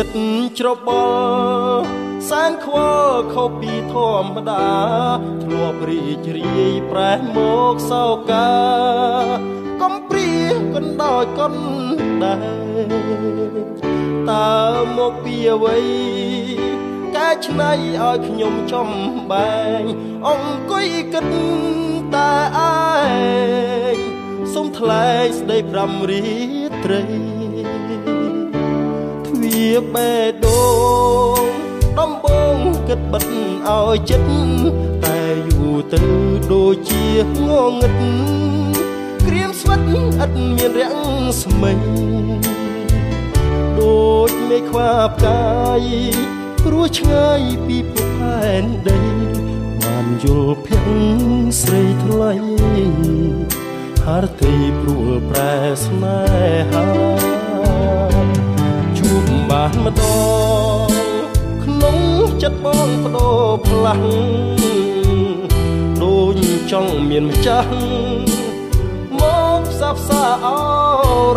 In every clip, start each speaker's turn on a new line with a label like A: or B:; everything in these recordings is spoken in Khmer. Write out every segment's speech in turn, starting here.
A: ចិត្តច្របល់សែនខ្វល់ខុសពីធម្មតាធ្លាប់រីករាយប្រែមកសោកាកំព្រាកណ្ដោយកុនដែរតើមកពីអ្វីកែច្នៃឲ្យខ្ញុំចំបែងអង្គុយគិតតែឯងសុំថ្លែងស្ដីប្រាំរីត្រី ទ្វាបេះដូងដំបងគិតបិទឲ្យចិត្តតែយូរទៅដូចជាងងឹតក្រៀមស្វិតឥតមានរាំងស្មិញដូចមេឃខ្វាផ្កាយព្រោះឆ្ងាយពីភពផែនដីបានយល់ភ័ក្រស្រីថ្លៃហារទីព្រួលប្រែស្នេហាជួ បបានម្ដងក្នុងចិត្តបងបដូរផ្លាំងដូចចង់មានម្ចាស់មកផ្សះផ្សាអ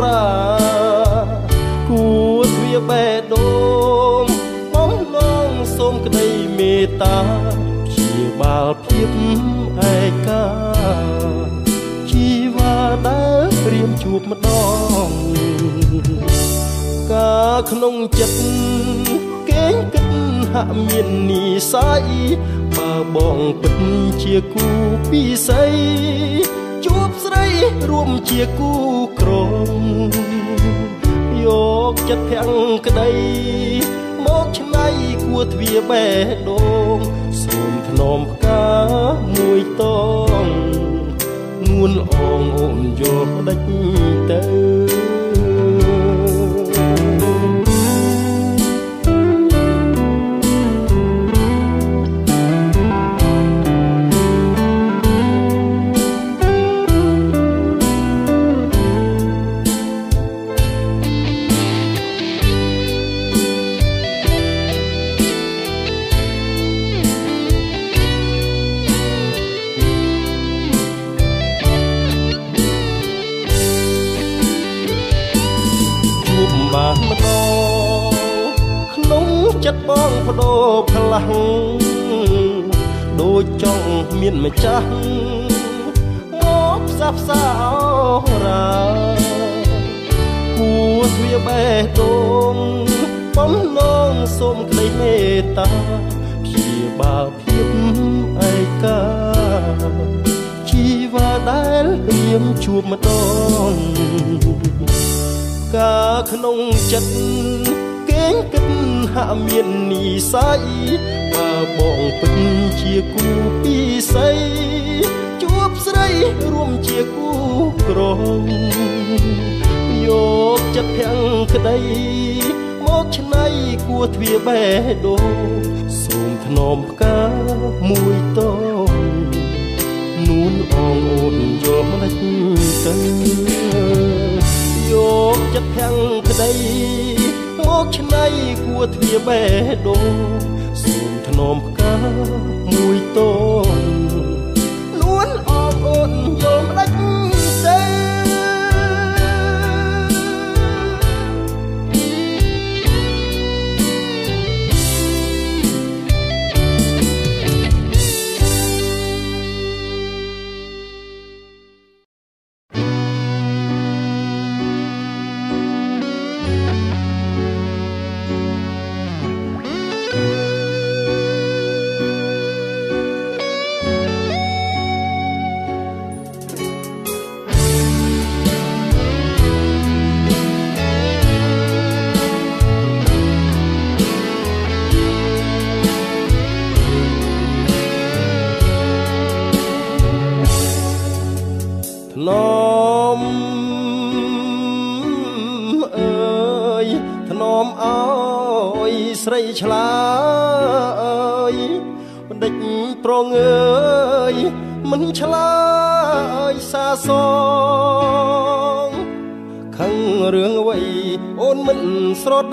A: រ៉ាគួទ្វាបេះដូងបំណងសូមក្តីមេត្តាព្យាបាលភាពឯកាជីវ៉ាដែលរៀមជួបម្ដង កាក្នុងចិត្តគេងគិតហាក់មាននិស័យបើបងពិតជាគូពិស័យជួបស្រីរួមជាគូក្រមយកចិត្តភាំងក្តីមកឆ្នៃគួទ្វាបេះដូងសូមធ្នមផ្កាមួយតងនួនអងអូនយកដេចទៅ បងបដូរផ្លាស់ដូចចង់មានម្ចាស់មកផ្សះផ្សារ៉ាគួទ្វាបេះដូងបំណងសូមក្តីមេត្តាព្យាបាលភាពឯកាជីវ៉ាដែលរៀមជួបម្ដងកាក្នុងចិត្តគេងគិត ហាក់មាននិស័យបើបងពិតជាគូពីស័យជួបស្រីរួមជាគូក្រងយកចិត្តភាំងក្តីមកឆ្នៃគួទ្វាបេះដូងសូមធ្នមផ្កាមួយតងនួនអងអូនយកមិនទៅយកចិត្តភាំងក្តីម កឆ្នៃគួទ្វាបេះដូងសូមធ្នមផ្កាមួយត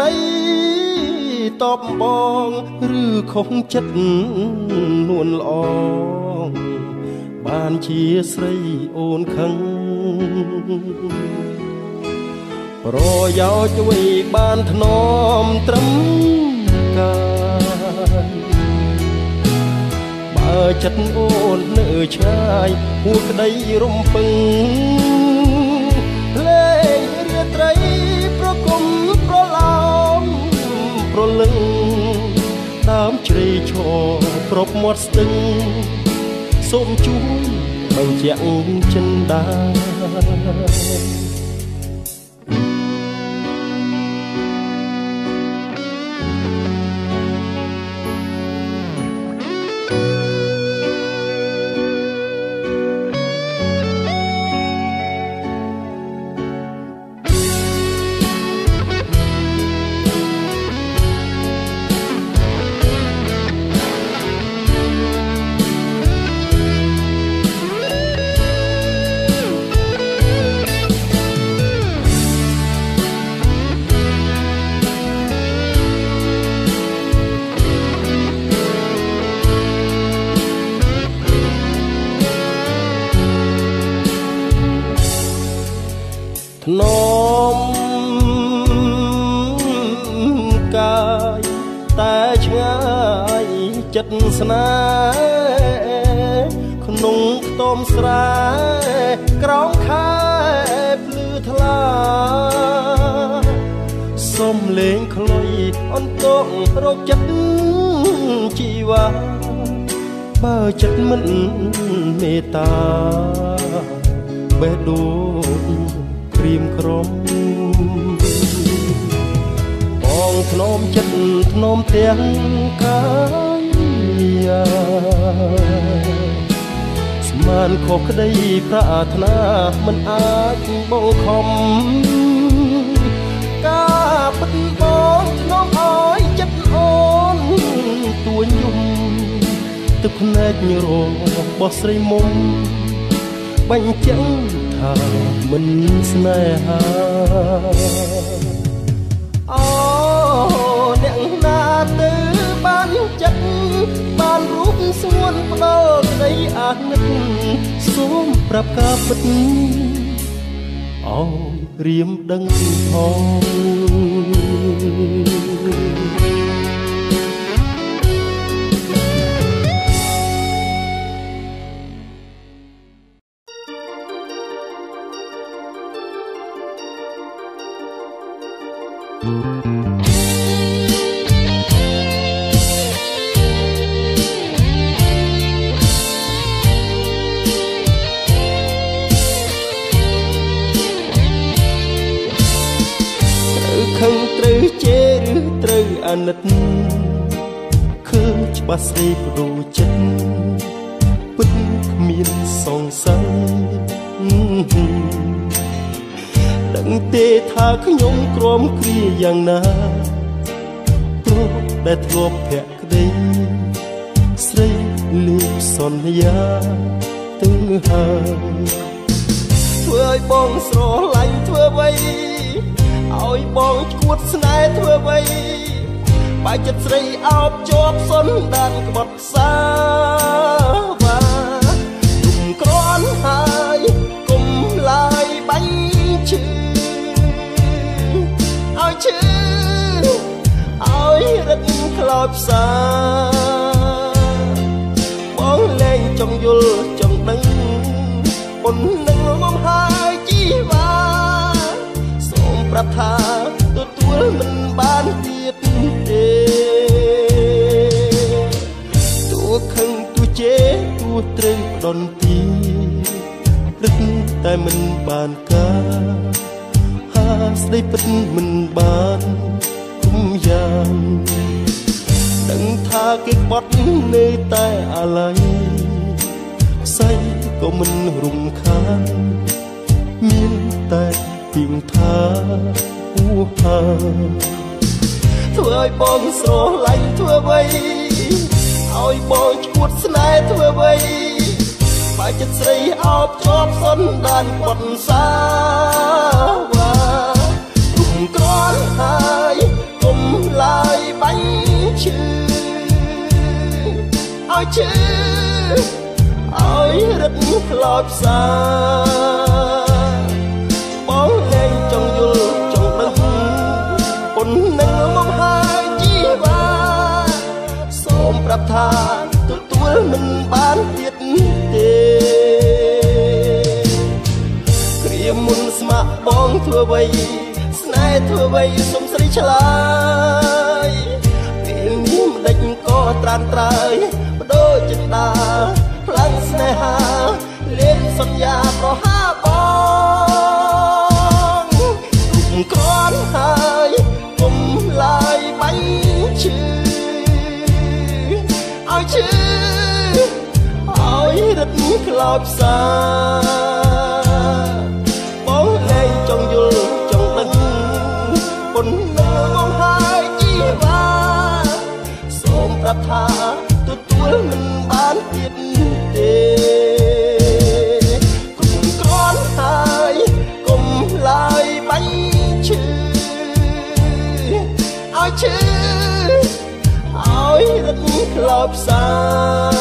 A: ដីតបបងឬខុសចិត្តនួនល្អបានជាស្រីអូនខឹងប្រយោជន៍ជួយបានធ្នមត្រឹមកាយបើចិត្តអូននៅឆ្ងាយហួក្តីរំពឹង មជ្រៃឈរប្រពមាត់ស្ទឹងសូមជួយបញ្ជាក់ចិនដា ចិត្តស្នេហ៍ក្នុងខ្ទមស្រែក្រោមខែភ្លឺថ្លាសុំលេងខ្លុយអន្តរកចិត្តជីវ៉ាបើចិត្តមិនមេត្តាបេះដូងក្រៀមក្រំបងធ្នមចិត្តធ្នមទាំងកា យស្មានខុសក្តីប្រាថ្នាមិនអាចបងខំការពិតបងធ្នមអើយចិត្តអូនទួញយំទឹកភ្នែករងបោះស្រីមុំបញ្ចាំងថាមិនស្នេហា ស្ងួនផ្ដោក្តីអាណិតសូមប្រាប់ការពិតអោរៀមដឹងផង ណិតឃើញច្បាស់ស្រីព្រោះចិត្តពិតគ្មានសង្ស័យដឹងទេថាខ្ញុំក្រំគ្រាយ៉ាងណាព្រោះដែលធ្លាប់ភក្តីស្រីលៀបសន្យាទៅហើយធ្វើឲ្យបងស្រឡាញ់ធ្វើអ្វីឲ្យបងឈួតស្នេហ៍ធ្វើអ្វី បែកចិត្តស្រីអោបជាប់សុនដានក្បត់សាវ៉ាគុំក្រន់ហើយគុំឡាយបាញ់ឈឺឲ្យឈឺឲ្យរឹតខ្លោចផ្សាបងលែងចង់យល់ចង់ដឹងប៉ុននឹងមកហើយជីវ៉ាសូមប្រាប់ថា រូវដនទីរឹកតែមិនបានការហាស្ដីពិតមិនបានគុំយ៉ាងដឹងថាគេក្បត់នៅតែអាឡ័យស្អីក៏មិនរំខានមានតែពីងថាហួហាធ្វើឲ្យបងស្រឡាញ់ធ្វើអ្វីឲ្យបងឈួតស្នេហ៍ធ្វើអ្វី បើចិត្តស្រីអោបជាប់សុនដានបត់សាវ៉ាគុំក្រន់ហើយគុំឡាយបាញ់ឈឺឲ្យឈឺឲ្យរឹតខ្លោចផ្សា ធ្វើអ្វីស្នេហ៍ធ្វើអ្វីសុំស្រីឆ្លើយពេលនេះមិនដេចក៏ត្រានត្រើយបដូរចិត្តដាផ្លាំងស្នេហាលៀនសន្យាប្រហាបងគុំក្រំហើយគុំឡើយបាញ់ឈឺឲ្យឈឺឲ្យរត់ខ្លោចផ្សា upside.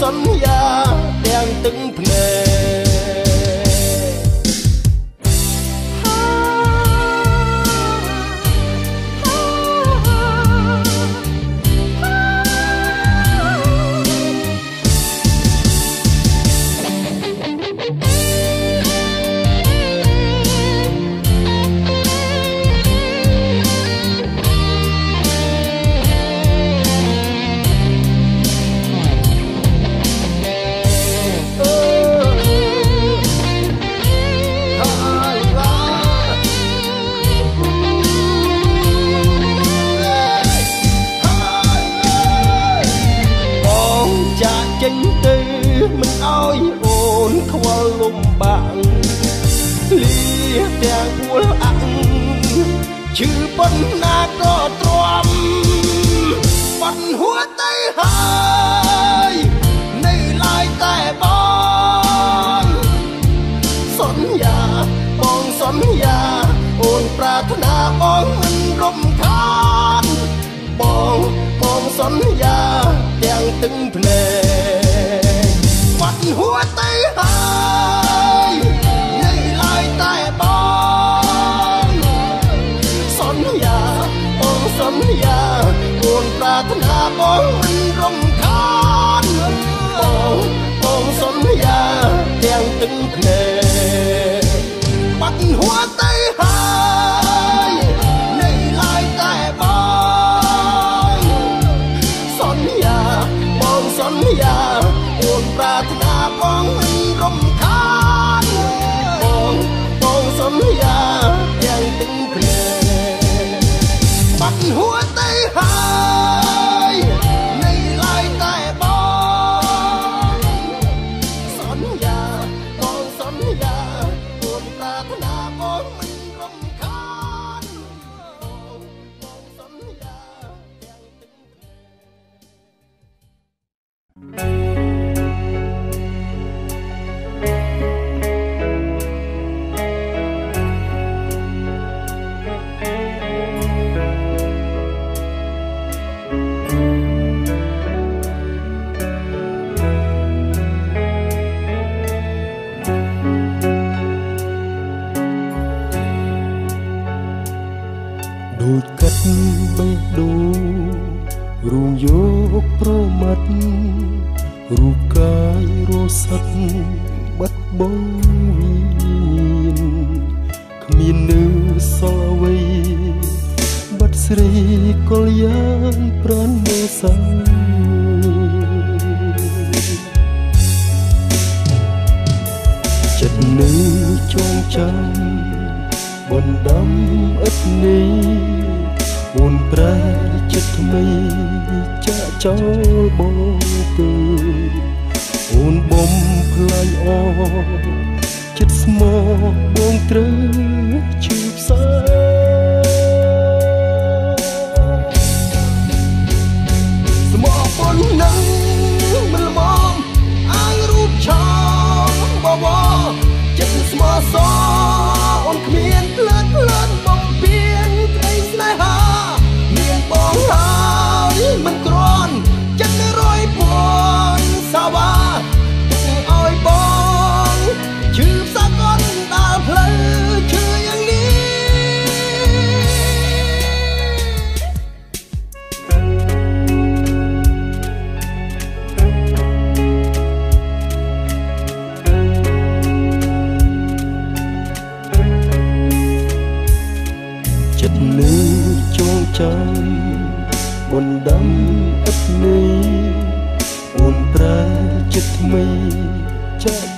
A: សន្យាទាំងទឹកភ្នែក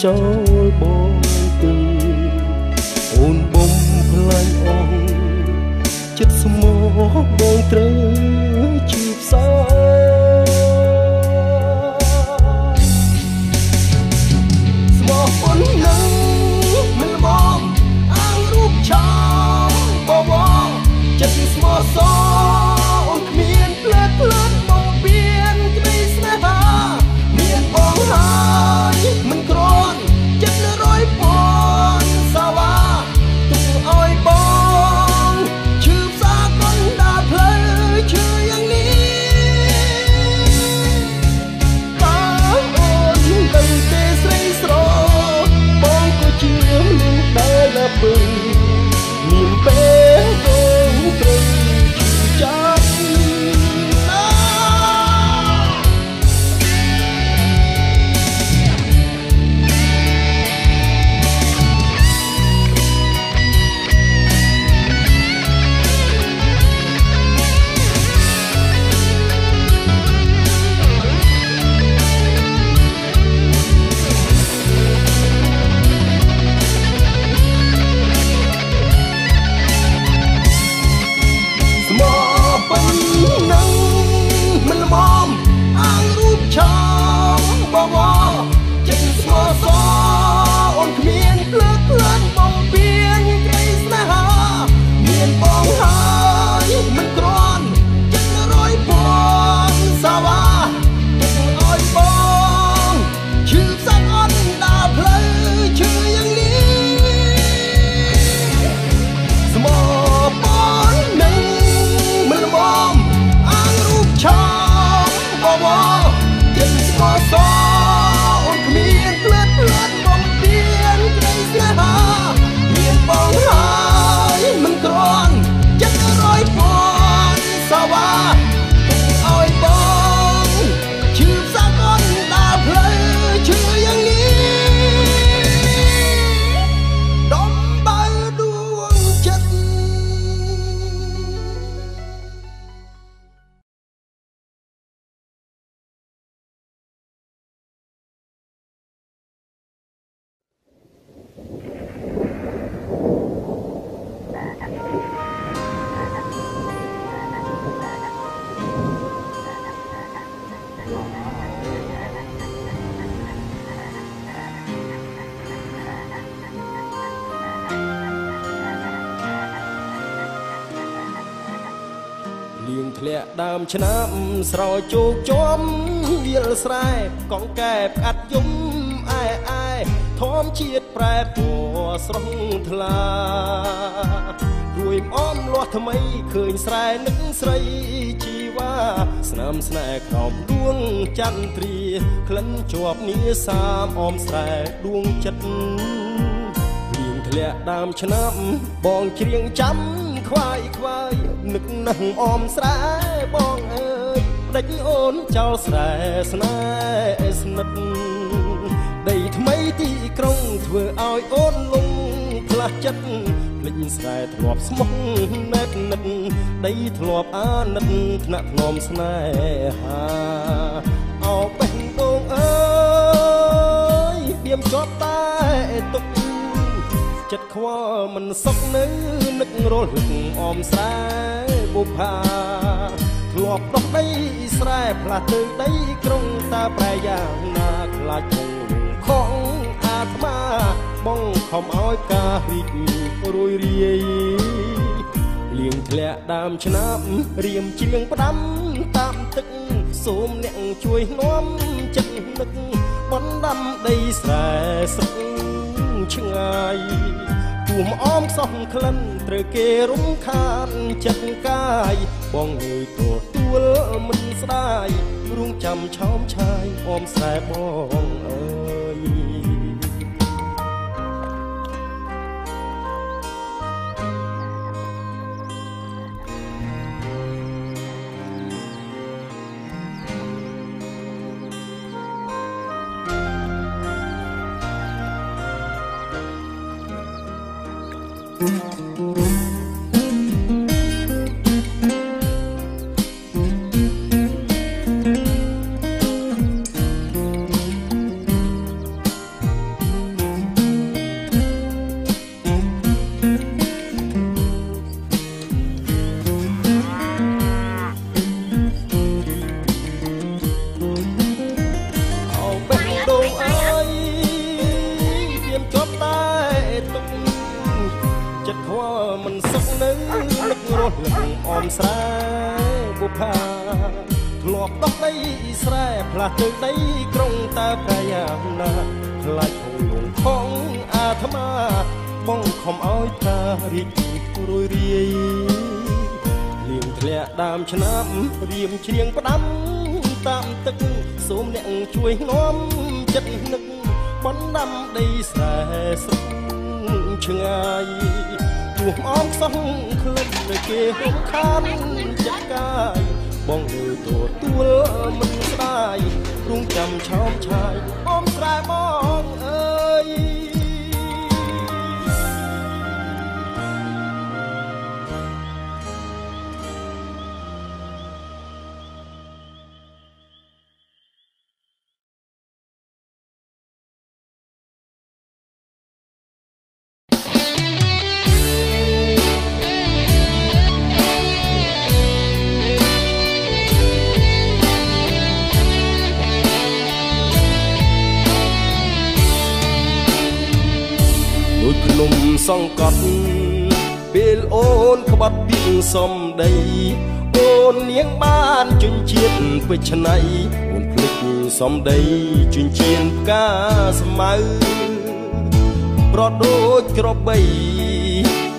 A: ចា ដើមឆ្នាំស្រោចជោគចំវាលស្រែកងកែបកាត់យំអែអែធម្មជាតិប្រែពណ៌ស្រស់ថ្លារួយអមលាស់ថ្មីឃើញស្រែនឹកស្រីជីវ៉ាស្នាមស្នេហ៍ក្រោមដួងចន្ទ្រាក្លិនជាប់នីសាមអមស្រែដួងចិត្តលៀងធ្លាក់ដើមឆ្នាំបងច្រៀងចាំខ្វាយខ្វាយ នឹកនឹងអមស្រែបងអើយដេចអូនចោលស្រែស្នេហ៍ស្និទ្ធដីថ្មីទីក្រុងធ្វើឲ្យអូនលងផ្លាស់ចិត្តភ្លេចស្រែធ្លាប់ស្មោះណែតនិតដីធ្លាប់អាណិតថ្នាក់ធ្នមស្នេហា ខ្វល់មិនសុខនៅនឹករលឹកអមស្រែបុផាធ្លាប់ដោះដីស្រែផ្លាស់ទៅដីក្រុងតាប្រែយ៉ាងណាខ្លាចគង់លងខងអាត្មាបងខំឲ្យការរីករួយរាយលៀងធ្លាក់ដើមឆ្នាំ រៀមជាងផ្ដាំតាមទឹកសូមអ្នកជួយនាំចិត្តនឹកបណ្ដាំដីស្រែស្រុកឆ្ងាយគួ មអមសោះក្លិនត្រូវគេរំខានចិត្តកាយបងងើយទួលមិនស្ដាយរួងចាំឆោមឆាយអមស្រែបងអើយ ជ្រៀងផ្ដាំតាមទឹកសូមអ្នកជួយនាំចិត្តនឹកបណ្ដាំដីស្រែស្រុកឆ្ងាយទោះអមខ្សោះក្លិននៅគេហុំខានចិត្តកាយបងលើទទួលមិនស្ដាយព្រងចាំឆោមឆាយអមស្រែបងអើយ សំដីអូននាងបានជញ្ជាតិពេជ្ណៃអូនភ្លេចសំដីជញ្ជៀនផ្កាស្មៅប្រដូចក្របី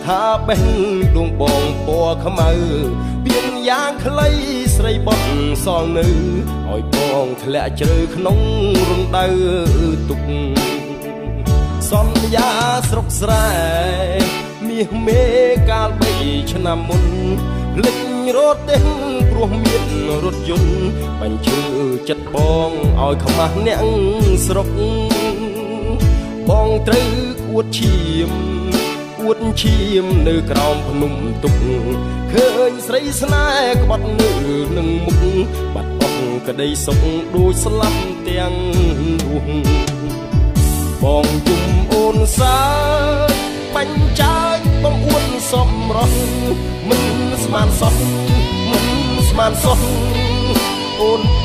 A: ថាបេះដួងបងពណ៌ខ្មៅពៀនយ៉ាងខ្លីស្រីបត់សល់នៅឲ្យបងធ្លាក់ជ្រៅក្នុងរំដៅទុកសន្យាស្រុកស្រែមាសមេកាល3 ឆ្នាំមុនភ្លេចរត់ទេព្រោះមានរថយន្តបញ្ជើចិត្តបងឲ្យខ្មាស់អ្នកស្រុកបងត្រូវអួតឈាមអួតឈាមនៅក្រោមភ្នំទុកឃើញស្រីស្នេហ៍ក្បត់នៅនឹងមុខបាត់អស់ក្តីសុខដូចស្លាប់ទាំងនោះបងជុំអូនសាបាញ់ចាយបងអួន សំរងមិនស្មានសោះមិនស្មានសោះអូន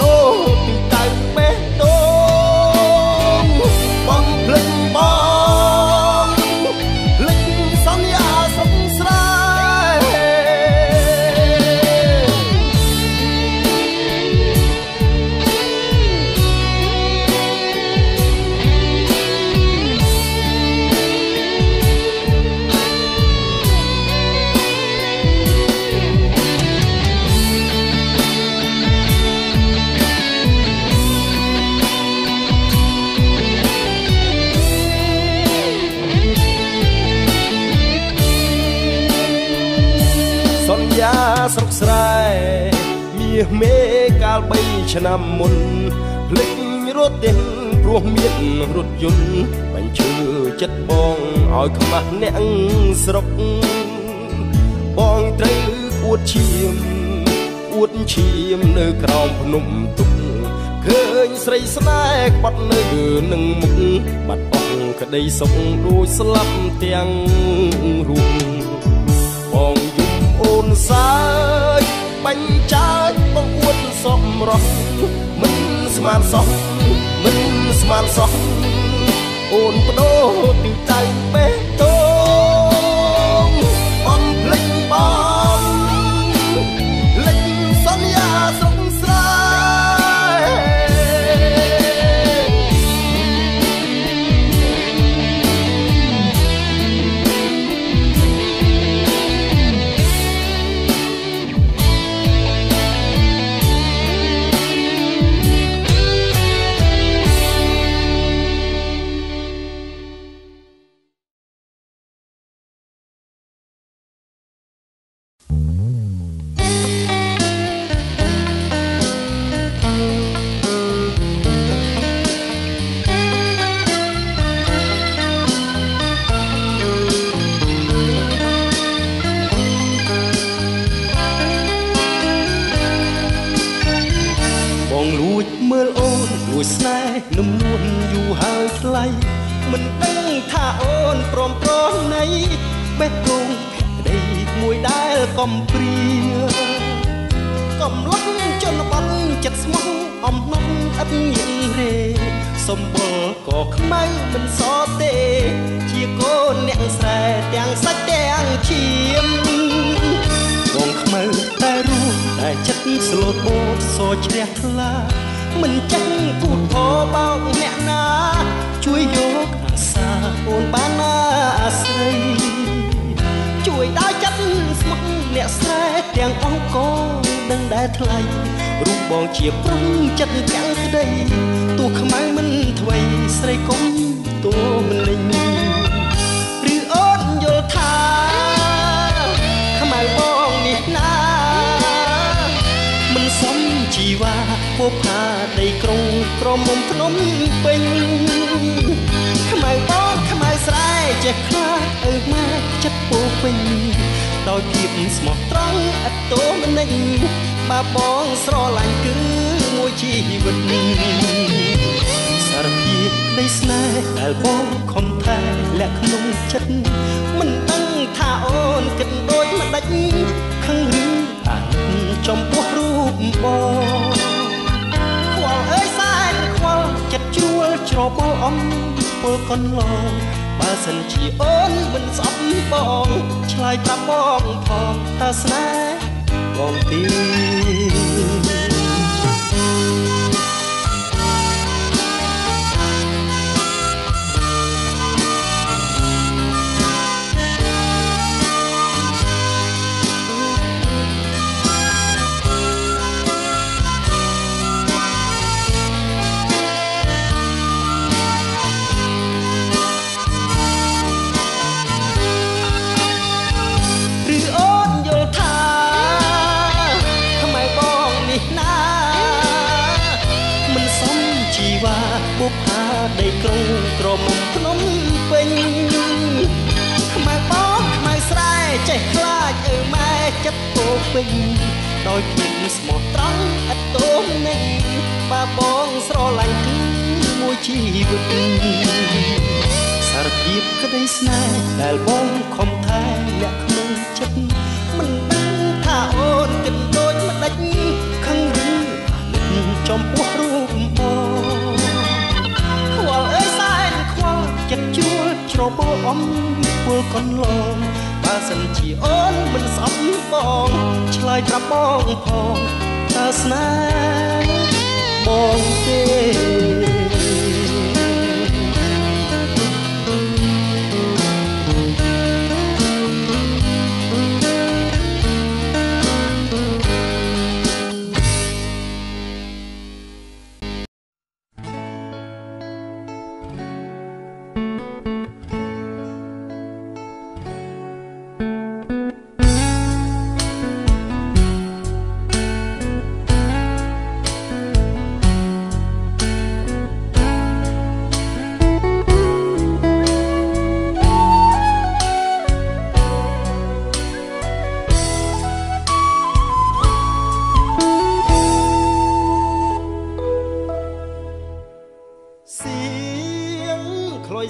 A: ឆ្នាំមុនភ្លេចរត់ទេព្រោះមានរថយន្តបាញ់ឈើចិត្តបងឲ្យខ្មាស់អ្នកស្រុកបងត្រូវអួតឈាមអួតឈាមនៅក្រោមភ្នំទុកឃើញស្រីស្នេហ៍បាត់នៅនឹងមុខបាត់អស់ក្តីសុខដូចស្លាប់ទាំងរូបបងយំអូនសើចបាញ់ចាច បងអួតសំរស់មិនស្មានសោះមិនស្មានសោះអូនបដូរទីតៃបេះដូងអំភ្លេចបងលេចសន្យាសុខស្រែ បបងជាព្រំចិត្តចាំងក្តីទោះខ្មៅមិនថ្វីស្រីកុំតួមិនលេងឬអូនយល់ថាខ្មៅបងនេះណាមិនសមជីវ៉ាពោផាដីក្រុងក្រមុំភ្នំពេញខ្មៅបងខ្មៅស្រែចេះខ្លាចអើម៉ែចិត្តពោពេញដោយភាពស្មោះត្រង់ឥតតោមនិញ បើបងស្រឡាញ់គឺមួយជីវិតសារភាពនៃស្នេហ៍ដែលបងខំថែលាក់ក្នុងចិត្តមិនដឹងថាអូនគិតដូចម្ដេចខឹងឬអាណិតចំពោះរូបបងខ្វល់អើយសែនខ្វល់ចិត្តជ្រួលច្របល់អំពលកន្លងបើសិនជាអូនមិនស្អប់បងឆ្លើយប្រាប់បងផងតើស្នេហ៍ បងទី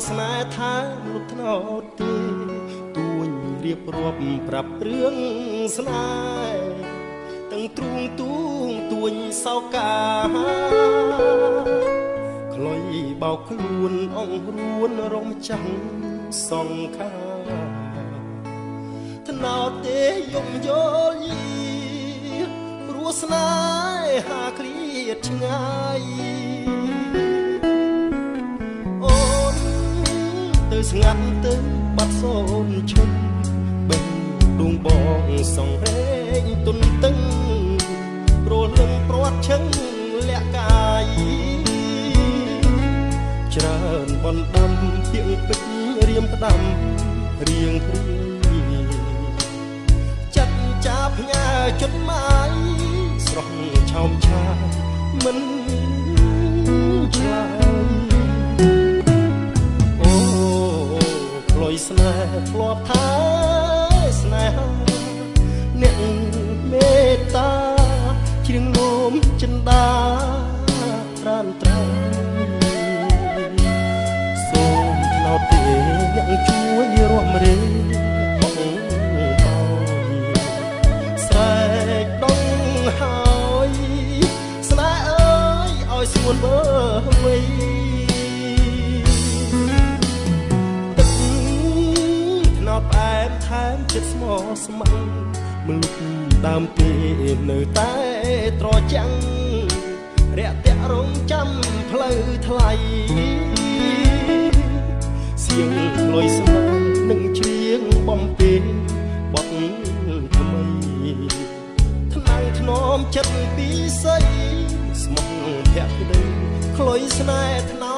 A: ស្នេហ៍ថាលុបថ្នោតទេទួញរៀបរាប់ប្រាប់រឿងស្នេហ៍ទាំងទ្រូងទូងទួញសោកាក្លុយបោកខ្លួនអងរួនរំចាំងសងខាថ្នោតទេយំយល់យីព្រោះស្នេហាគ្រៀតឆ្ងាយ ទៅស្ងាត់ទៅបាត់សូនឈឹងបេះដួងបងសងរែងទុនតឹងព្រោះលឹងព្រាត់ឈឹងលាក់កាយច្រើនបណ្ដំពីងពេជ្ររៀមផ្ដាំរៀងព្រីចិត្តចាប់ផ្ញើចុតម៉ាយស្រស់ឆោមឆាមិនឆ្លើយ ស្នេហ៍ធ្លាប់ថាស្នេហាអ្នកមេត្តាជ្រៀងនោមចិន្តាប្រានត្រៃសូមថ្នោតទេអ្នកជួយរួមរេបងបោស្រែកដងហើយស្នេហ៍អើយឲ្យស្ងួនមើវៃចិ ស្មោះស្ម័គ្រមនុស្សដើមទេនៅតែត្រចាំងរាក់តាក់រងចាំផ្លូវថ្លៃសៀងលុយស្មើនឹងជ្រៀងបំពេញបត់ថ្មីថ្នាំងធ្នមចិត្តពីស័យស្មោះភក្តីខ្លុយស្នេហ៍ថ្នោ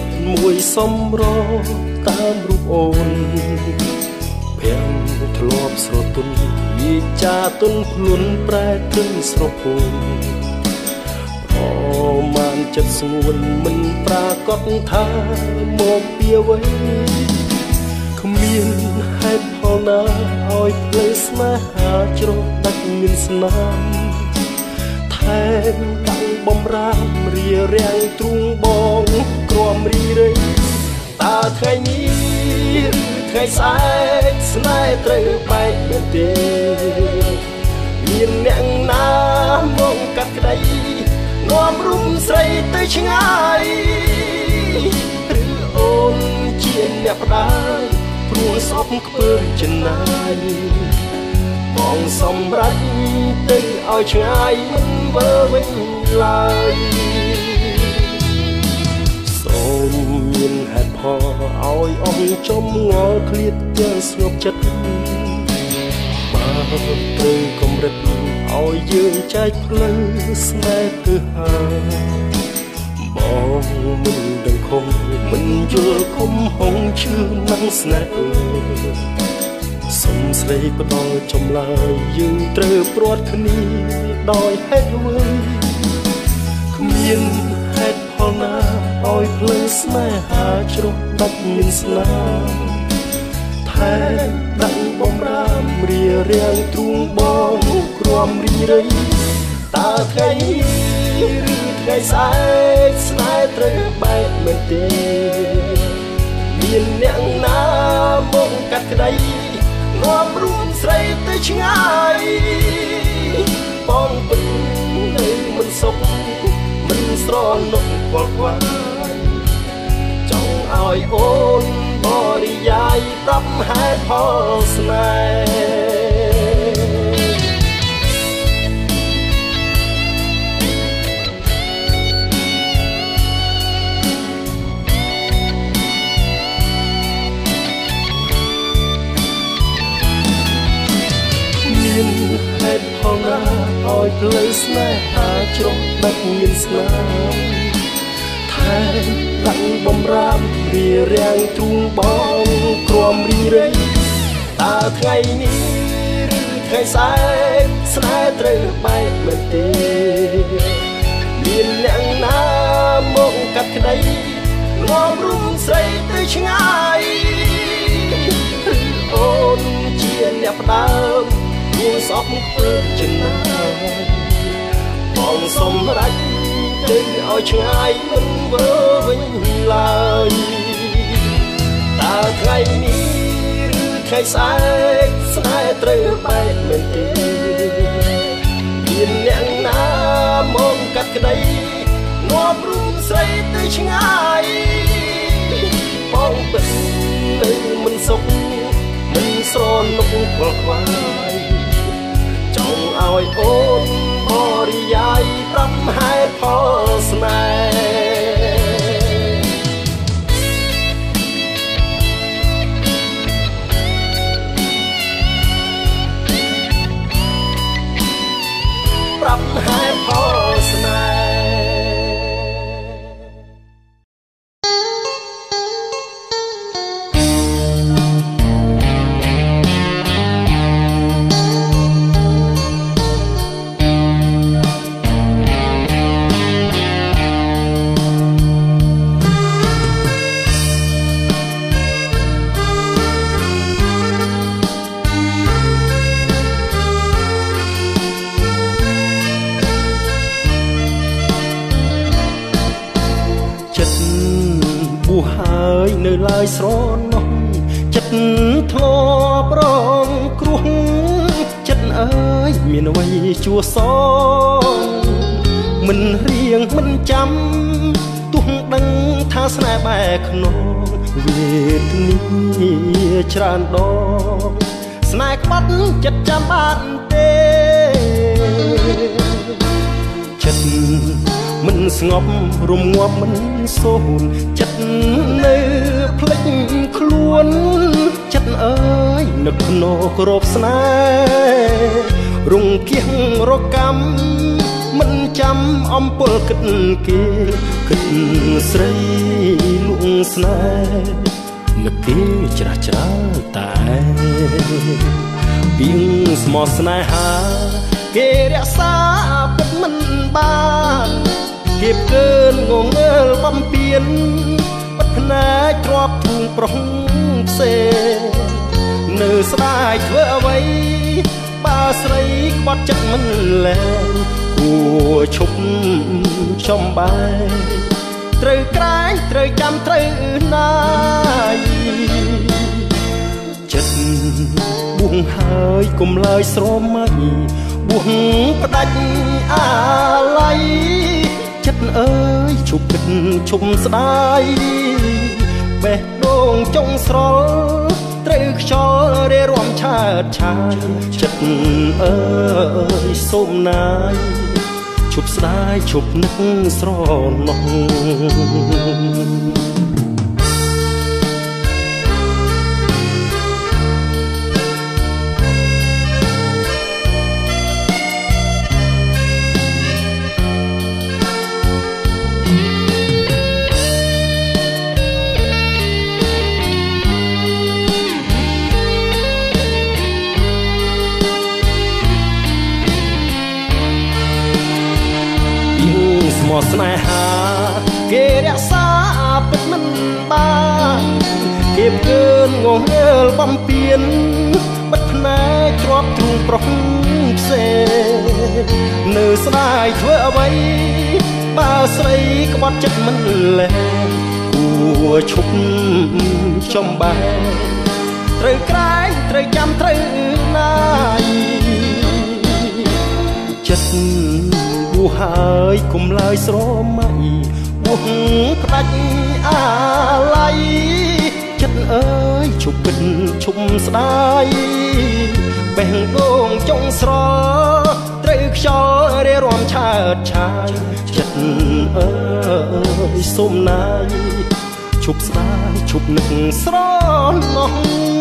A: តសម្រតាមរូបអូនភាំងធ្លាប់ស្រទន់វិចាទុនខ្លួនប្រែទិនស្រពោនអមានចិត្តស្ងួនមិនប្រាកដថាមកពីអ្វីគ្មានហេតុផលណាឲ្យផ្លេស្នេហាជ្រោះដាច់មានស្នាម ថែមតាំងបំរាមរៀរាំងទ្រូងបងក្រំរីរៃតើថ្ងៃនេះថ្ងៃស្អែកស្នេហ៍ត្រូវបែកមែនទេមានអ្នកណាមកកាត់ក្តីនាំរុំស្រីទៅឆ្ងាយឬអូនជាអ្នកផ្ដាល់ព្រោះសប់ខ្ពើចំណាយប ងសម្រាប់ទៅឲ្យឆ្ងាយមិនវើវិញឡើយសូមមានហេតុផលឲ្យអស់ចំងល់ឃ្លាតយ៉ាងស្ងប់ចិត្តបើទៅកម្រិតឲ្យយើងចែកផ្លូវស្នេហ៍ទៅហើយបងមិនដឹងខំមិនយល់ខំហងឈឺនឹងស្នេហ៍ សុំស្រីផ្ដល់ចម្លើយយើងត្រូវព្រាត់គ្នាដោយហេតុអ្វីគ្មានហេតុផលណាឲ្យភ្លើងស្នេហាជ្រុះដាច់មានស្នាថែដាក់បំរាមរៀរាំងទ្រូងបងគ្រាំរីរៃតើថ្ងៃឬថ្ងៃស្អែកស្នេហ៍ត្រូវបែកមែនទេមានអ្នកណាមកកាត់ក្តី នាំរួមស្រីទៅឆ្ងាយបងពិតនៅមិនសុខមិនស្រណុកខ្វល់ខ្វាយចង់ឲ្យអូនបរិយាយប្រាប់ហេតុផលស្នេហ៍ ណាឲ្យផ្លូវស្នេហាជ្រុះដឹកមានស្នាមថែដាក់បំរាមរៀរាំងទ្រូងបងក្រំរីរៃតើថ្ងៃនេះឬថ្ងៃស្អែកស្នេហ៍ត្រូវបែកមែនទេមានអ្នកណាមកកាត់ក្តីនាំរួមស្រីទៅឆ្ងាយអូនជាអ្នកផ្ដើម មានសពធ្វើចំណាយបងសម្រេចទៅឲ្យឆ្ងាយមិនវើវិញឡើយតើថ្ងៃនេះឬថ្ងៃស្អែកស្នេហ៍ត្រូវបែកមែនទេមានអ្នកណាមកកាត់ក្តីនាំរួមស្រីទៅឆ្ងាយបងពិតទៅមិនសុខមិនស្រណុកខ្វល់ខ្វាយ ឲ្យអូនបរិយាយប្រាប់ហេតុផលស្នេហ៍ សូនចិត្តនៅភ្លេចខ្លួនចិត្តអើយនឹកណោក្របស្នេហ៍រងគៀងរកម្មមិនចាំអំពើគិតគេគិតស្រីលួងស្នេហ៍នឹកគេច្រាស់ច្រាតែពីងស្មោះស្នេហាគេរក្សាពិតមិនបាន គេកើនងងើលបំពៀនបាត់ភ្នែកទ្របធូងប្រុសផ្សេងនៅស្ដាយធ្វើអ្វីបើស្រីក្បត់ចិត្តមិនលែងគួឈប់ចំបាយត្រូវក្រែងត្រូវចាំត្រូវណាយចិត្តបួងហើយគុំឡើយស្រមៃបួងផ្ដាច់អាឡ័យចិត្តអើយឈ ប់គិតឈប់ស្ដាយបេះដូងចុងស្រល់ត្រូវខ្យតឆាយចិត្តអើយសូមណាយឈប់ស្ដាយឈប់នឹកស្រណោះ លបំពេញបិទភ្នែកទ្របទ្រូងប្រុសផ្សេងនៅស្ដាយធ្វើអ្វីបើស្រីក្បត់ចិត្តមិនលែងគួឈប់ចំបែត្រូវក្រែងត្រូវចាំត្រូវណាយចិត្តហើយគុំឡើយស្រមៃបួសផ្ដាច់អាឡ័យចិត្តអើយ ឈប់គិតឈប់ស្ដាយបេះដូងចុងស្រត្រូវខ្យល់រារាំឆើតឆាយចិត្តអើយសុំណាយឈប់ស្ដាយឈប់នឹកស្រណោះ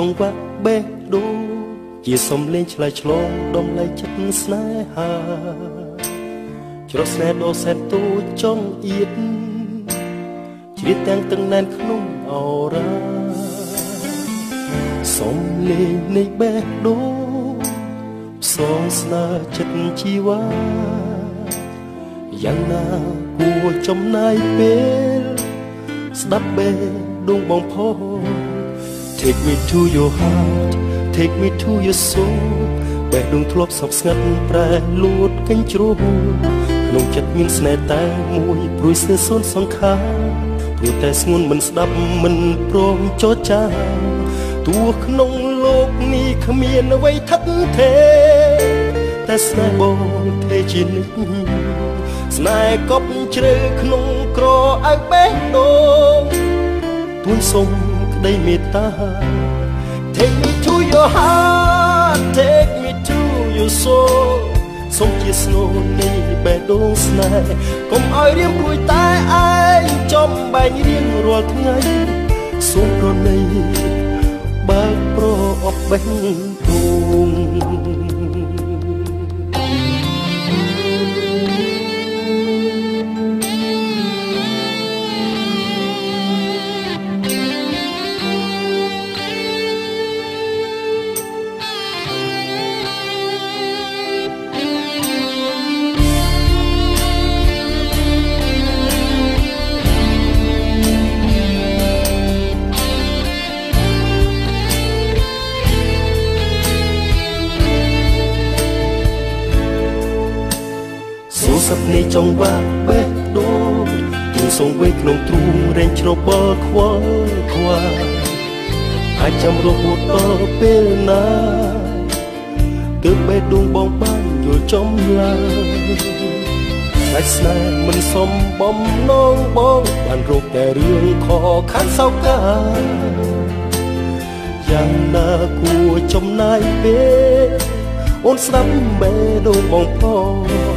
A: ចង្វាក់បេះដូងជាសំលេងឆ្លើយឆ្លងដំឡៃចិត្តស្នេហាជ្រោះស្នេហ៍ដ៏សែនទូចចង់អៀតជ្រៀតទាំងទឹកណែនក្នុងអរ៉ាសំលេងនៃបេះដូងផ្សងស្នេហ៍ចិត្តជីវ៉ាយ៉ាងណាគួរចំណាយពេល ស្ដាប់បេះដូងបងផោ Take me to your heart take me to your soul បេះដូងធ្លាប់សោកស្ងាត់ប្រែលួតកញ្ជ្រោះក្នុងចិត្តមានស្នេហ៍តែមួយព្រួយស្ទើរសូនសង្ខារព្រោះតែស្ងួនមិនស្ដាប់មិនព្រមចោចាទោះក្នុងលោកនេះគ្មានអ្វីថិតថេរតែស្នេហ៍បងទេជានិច្ចស្នេហ៍កប់ជ្រៅក្នុងក្រអៅបេះដូងទួយសុំ ក្តីមេត្តា Take me to your heart take me to your soul សូមជាស្នូលនៃបេះដូងស្នេហ៍កុំឲ្យរៀងព្រួយតែឯងចំបែងរៀងរាល់ថ្ងៃសូមប្រណីបើកប្រអប់បេះដូង ចង្វាក់បេះដូងទូសងវេក្នុងទ្រូងរែងជ្របល់ខ្វល់ខ្វាយអាចចាំរហូតដល់ពេលណាទើបបេះដូងបងបានយល់ចំឡើយតែស្នេហ៍មិនសមបំណងបងបានរកតែរឿងខខានសោកាយ៉ាងណាគួរចំណាយពេលអូនស្ដាប់បេះដូងបងផង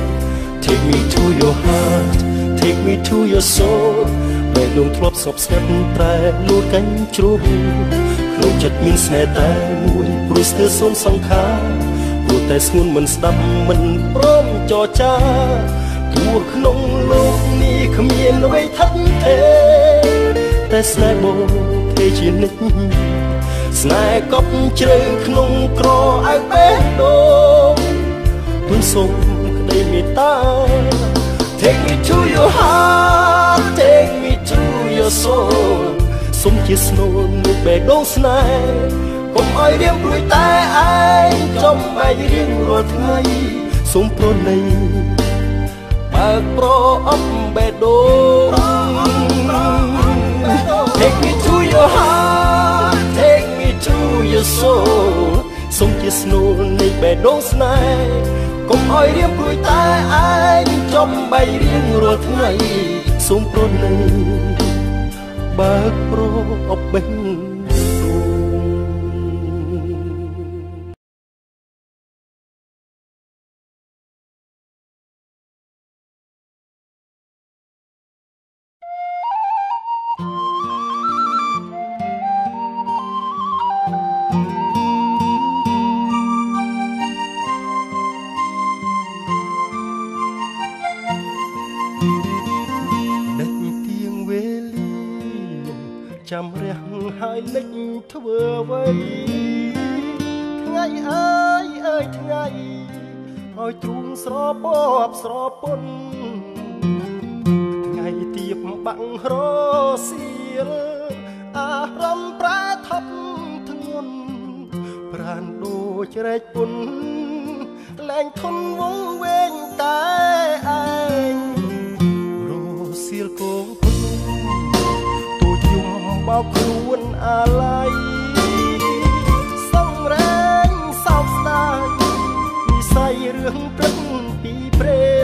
A: Take me to your heart take me to your soul បែដួងធ្លាប់សពស្ងាត់ប្រែលូតកាញ់ជ្រុះក្នុងចិត្តមានស្នេហ៍តែមួយព្រោះស្ទើរសូនសង្ខារព្រោះតែស្ងួនមិនស្ដាប់មិនព្រមចរចាព្រោះក្នុងលោកនេះគ្មានអ្វីថិតទេតែស្នេហ៍បងទេជានិច្ចស្នេហ៍កប់ជ្រៅក្នុងក្រអៅបេះដូងទុនសូម ក្តីមេត្តា Take me to your heart take me to your soul សុំជាស្នូលមួយបេះដូងស្នេហ៍កុំឲ្យរៀងព្រួយតែឯងចំបែករៀងរាល់ថ្ងៃសុំប្រណីបើកប្រអំបេះដូង Take me to your heart take me to your soul សុំជាស្នូលនៃបេះដូងស្នេហ៍ កុំឲ្យរៀងព្រួយតែឯងចំបែករៀងរាល់ថ្ងៃសុំប្រណីបើកប្រអប់បេះ លិចធ្វើអ្វីថ្ងៃអើយអើយថ្ងៃឲ្យទ្រូងស្រពបស្រពន់ថ្ងៃទៀបបាំងរសៀលអារម្មណ៍ប្រែថប់ធ្ងន់ប្រានដូចរែកពុនលែងធន់វងវែងតែ នអាឡ័យសង្រែងសោកស្ដាយនិស័យរឿងព្រឹកពីព្រេ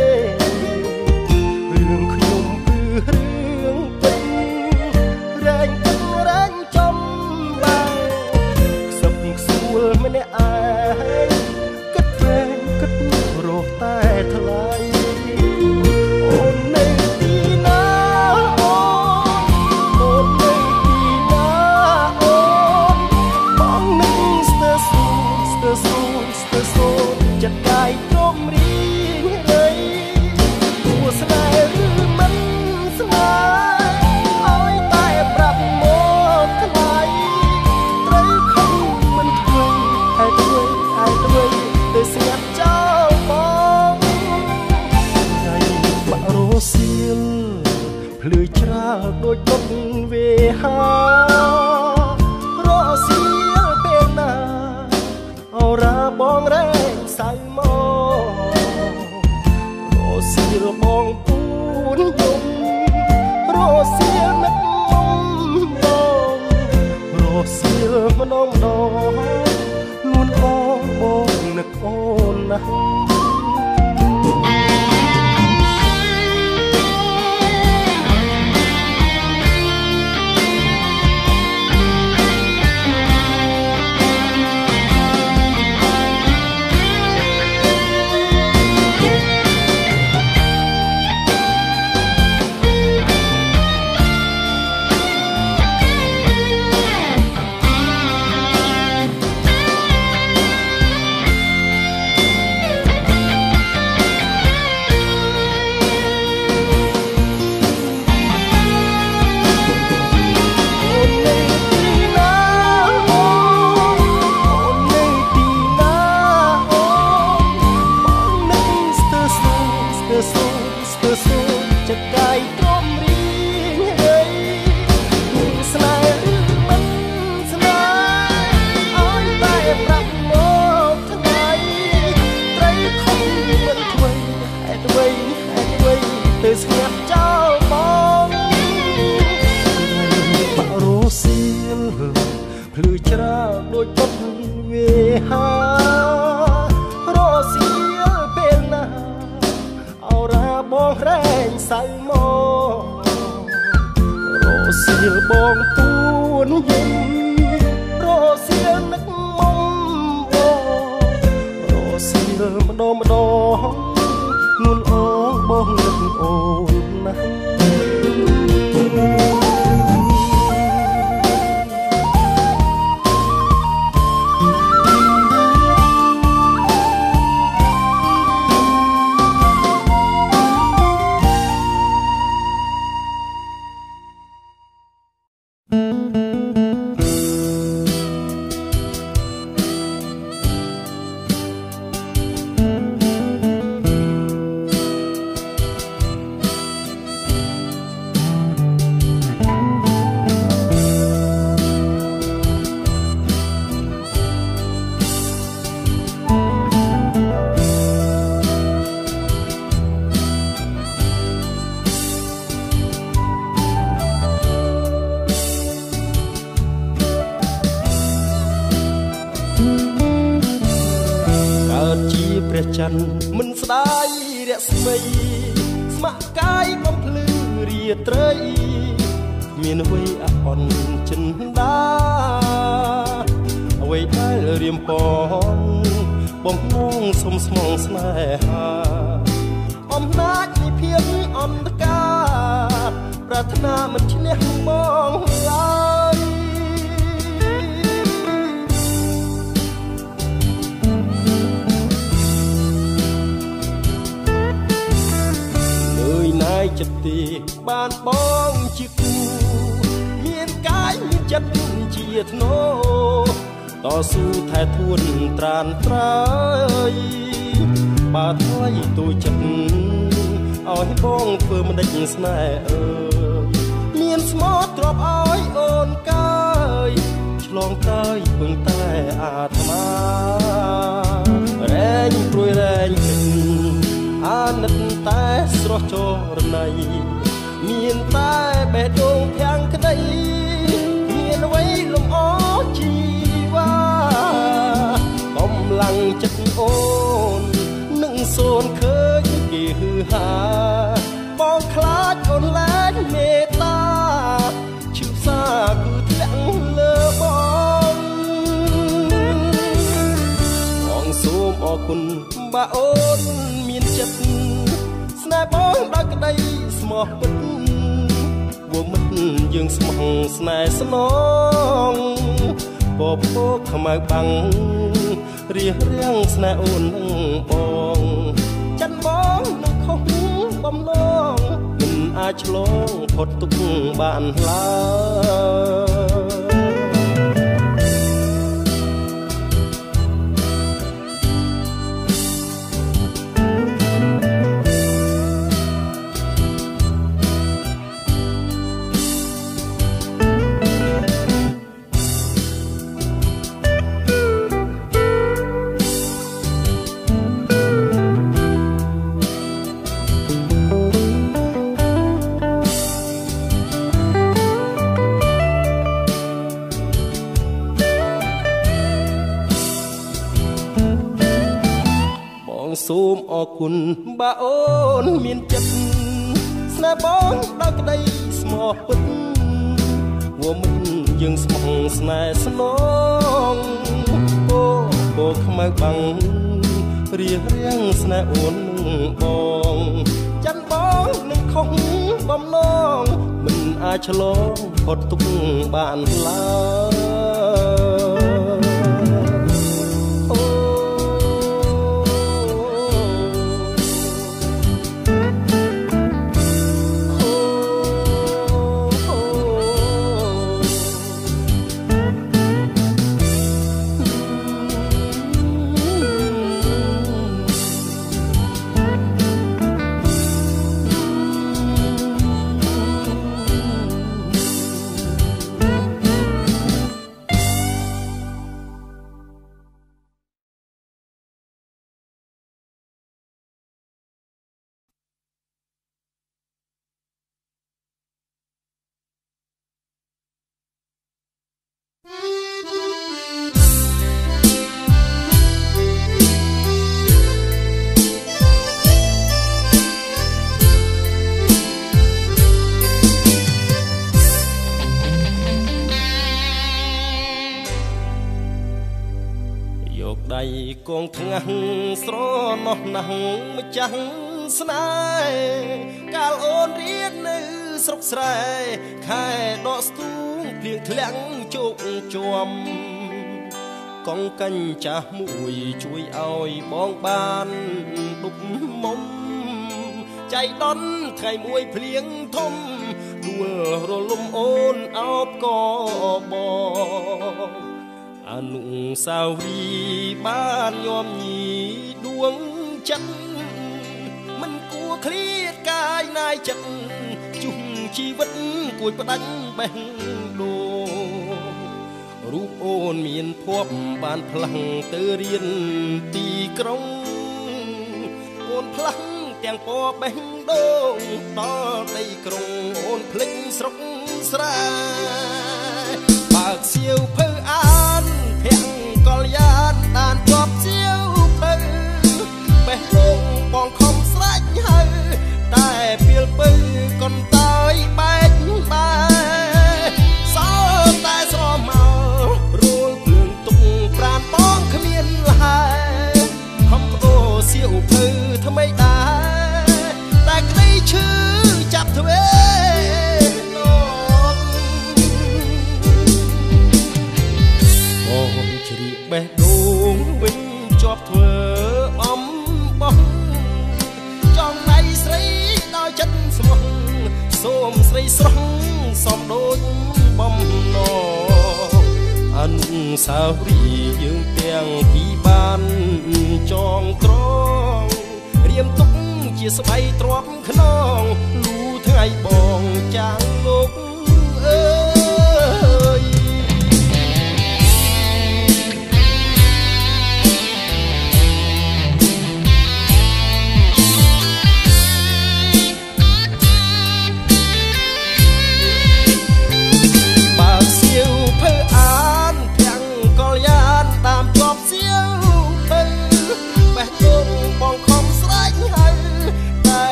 A: អូ ដូរម្ដង ថ្នាមិនឈ្នះមកឡើយនឿយណាយចិត្តទេបានបងជាគូមានកាយមានចិត្តជាធ្នោតស៊ូថែធួនត្រានត្រើយបើថ្លៃទូចិត្តឲ្យបងធ្វើមិនដេចស្នេហ៍អើយមានស្មោះទ្រ បឲ្យអូនកើយឆ្លងកើយពឹងតែអាត្មារែងព្រួយរែងគិតអាណិតតែស្រស់ចរណៃមានតែបេះដូងភាំងក្តីមានអ្វីលំអជីវ៉ាកំឡាំងចិត្តអូននឹងសូនឃើញគេហឺហាបងខ្លាចអូនលែងមេ គុណបើអូនមានចិត្តស្នេហ៍បងដល់ក្តីស្មោះពិតវមិត្តយើងស្មោះស្នេហ៍ស្នងពពកខ្មៅបាំងរៀបរៀងស្នេហ៍អូននឹងបងចិនបងនឹងខុសបំណងមិនអាចឆ្លងផុតទុកបានឡើយ សូមអរគុណបើអូនមានចិត្តស្នេហ៍បងដល់ក្តីស្មោះពិតវមិនយើងស្មោះស្នេហ៍ស្នងអូបោខ្មៅបាំងរៀបរៀងស្នេហ៍អូននឹងបងចាន់បងនឹងខុសបំណងមិនអាចឆ្លងផុតទុកបានឡើយ គងថ្ងាស់ស្រណោះណាស់ម្ចាស់ស្នេហ៍កាលអូនរៀននៅស្រុកស្រែខែដកស្ទូងភ្លៀងធ្លាក់ជោគជាំកងកញ្ចាស់មួយជួយឲ្យបងបានដុបមុំចៃដន់ថ្ងៃមួយភ្លៀងធំដួលរលំអូនអោបកបង អនុសាវរីយ៍បានញោមញីដួងចិត្តមិនគួរឃ្លាតកាយណាយចិត្តជុំជីវិតគួចផ្ដាច់បេះដូងរូបអូនមានភ័ព្វបានផ្លាំងទៅរៀនទីក្រុងអូនផ្លាំងទាំងពណ៌បេះដូងដល់ដីក្រុងអូនភ្លេចស្រុកស្រែបើកសៀវភៅអាន ភាក់កលយានបានជាប់ជាវទៅបេះដូងបងខំស្រេចហើយតែពីលពើកុនតើយបែកបែក ធ្វើអំបោះចង់ដៃស្រីដល់ចិត្តស្មោះសូមស្រីស្រស់សំដូចបំណអនុសាវរីយ៍យើងទាំងពីរបានចងក្រងរៀមទុកជាស្បៃទ្រាំខ្នងលូថ្ងៃបងចាងលោកអើយ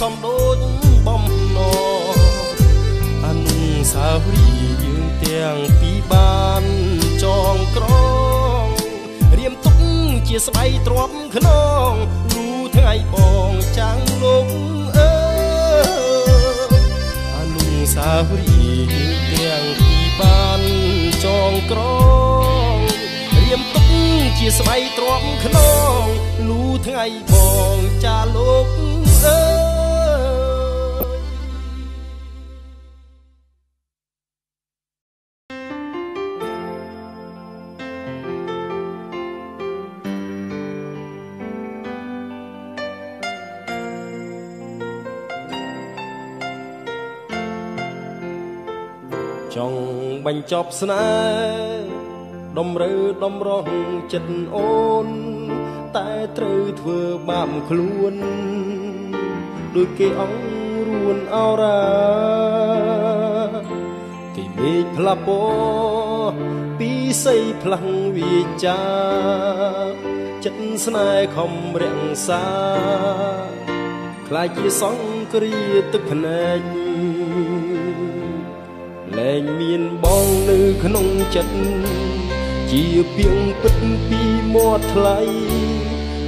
A: សំដូចបំណអនុសាវរីយ៍យើងទាំងពីរបានចងក្រងរៀមទុកជាស្បៃទ្រាំខ្នងលូថ្ងៃបងចាំងលោកអើអនុសាវរីយ៍ទាំងពីរបានចងក្រងរៀមទុកជាស្បៃទ្រាំខ្នងលូថ្ងៃបងចាលោកអើ ចង់បញ្ចប់ស្នេហ៍ដំរើដំរងចិត្តអូន តែត្រូវធ្វើបាបខ្លួនដូចគេអង្រួនអរាគេមេឃផ្លាពោពីស័យផ្លាំងវាចាចិត្តស្នេហ៍ខំរាំងសាខ្លាចជាសង្គ្រាទឹកភ្នែក លែងមានបងនៅក្នុងចិត្តជាពីងពិតពីមាត់ថ្លៃ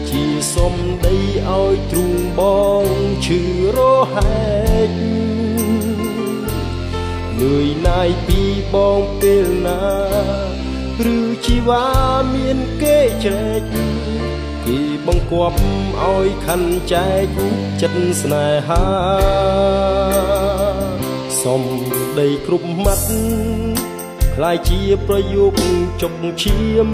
A: ជាសុំដីឲ្យទ្រូងបងឈឺរហែកលឿយណាយពីបងពេលណាឬជីវ៉ាមានគេជ្រែកគេបង្គាប់ឲ្យខណ្ឌចែកចិត្តស្នេហាសុំដីគ្រប់ មាត់ខ្លាយជាប្រយុគចុកឈាម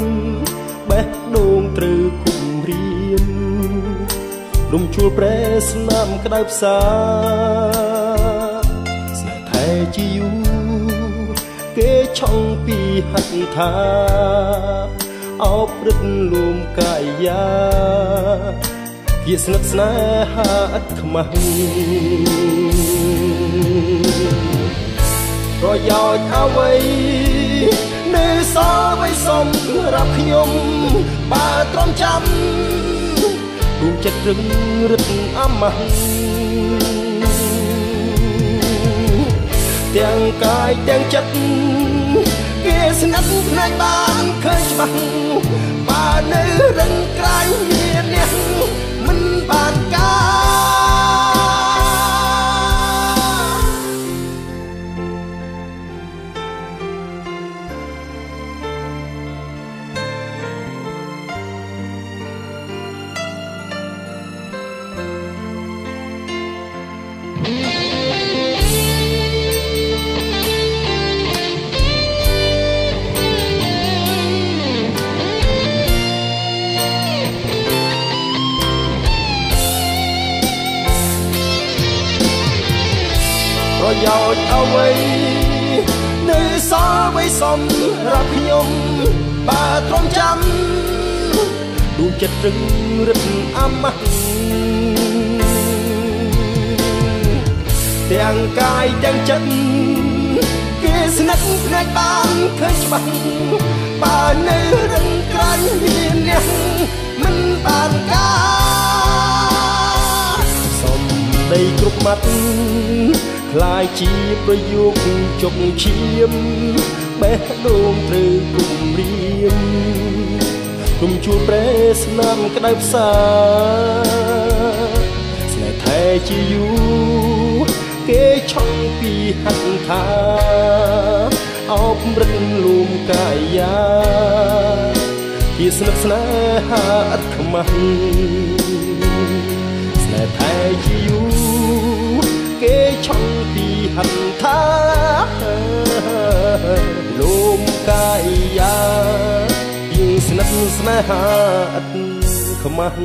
A: បេះដូងត្រូវគុំរៀមរំជួលប្រែស្នាមក្តៅផ្សាស្នេហ៍ថែជាយូគេឆុងពីហិតថាអោបរឹតលួមកាយាជាស្និទ្ធស្នេហាឥតខ្មាស់ ប្រយោជន៍អ្វីនៅសល់ໄວសុំរាប់ខ្ញុំបើទ្រាំចាំទូចិត្តរឹងរឹតអមះទាំងកាយទាំងចិត្តគេស្និទ្ធផ្នែកបានឃើញច្បាស់បើនៅរឹងក្រៃមានអ្នកមិនបានកា យោជន៍អ្វីនៅសល់ໄວសំរាប់ខ្ញុំបើទ្រាំចាំដួងចិត្តរឹងរឹតអមះទាំងកាយទាំងចិត្តគេស្និទ្ធភ្នែកបានឃើញច្បាស់បើនៅរឹងក្រាញ់មានអ្នកមិនបានការសំដីគ្រប់មាត់ คล้ายជាប្រយោគចុកឈាមបេះដូងត្រូវគុំរៀមគុំជួលប្រេស្នាមក្តៅផ្សាស្នេហ៍ថែជាយូរគេឆុងពីហັດថាអោបរឹកលូមកាយាជាស្និទ្ធស្នេហាឥតខ្មាស់ស្នេហ៍ថែជាយូរ គេឆុងពីហັດថាលូមកាយាជាស្និទ្ធស្នេហាឥតខ្មាស់